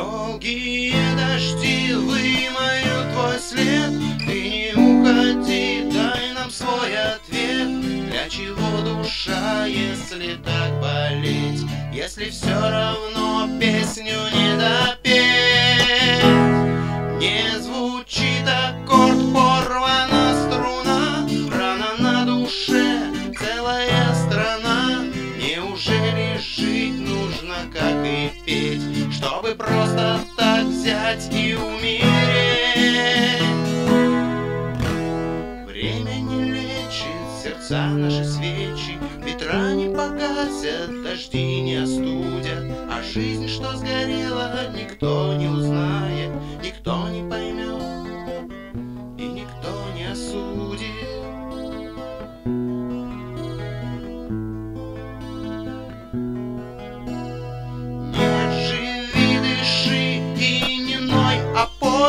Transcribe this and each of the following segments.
Долгие дожди вымоют твой след. Ты не уходи, дай нам свой ответ. Для чего душа, если так болеть? Если все равно песню не допеть. Не звучит аккорд, порвана струна. Рана на душе, целая страна. Неужели жить нужно, как и петь Чтобы просто так взять и умереть. Время не лечит сердца наши свечи. Ветра не погасят, дожди не остудят. А жизнь, что сгорела, никто не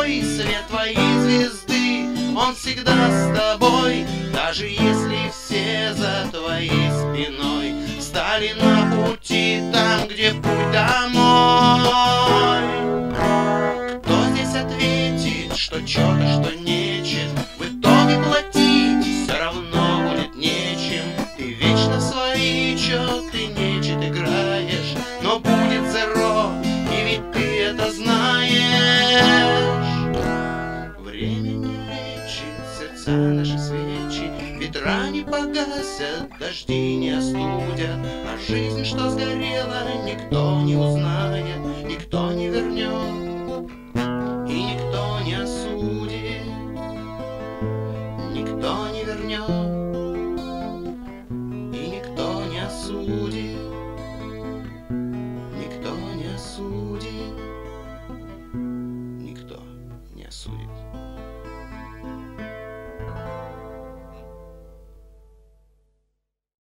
пой Свет твоей звезды, он всегда с тобой Даже если все за твоей спиной Стали на пути там, где путь домой. Кто здесь ответит, что что-то, что нечет В итоге платить все равно будет нечем. Ты вечно свои четы нечет играешь времени лечит сердца наши свечи. Ветра не погасят, дожди не остудят, А жизнь, что сгорела, никто не узнает, Никто не вернет и никто не осудит. Никто не вернет и никто не осудит. Никто не осудит. Никто не осудит.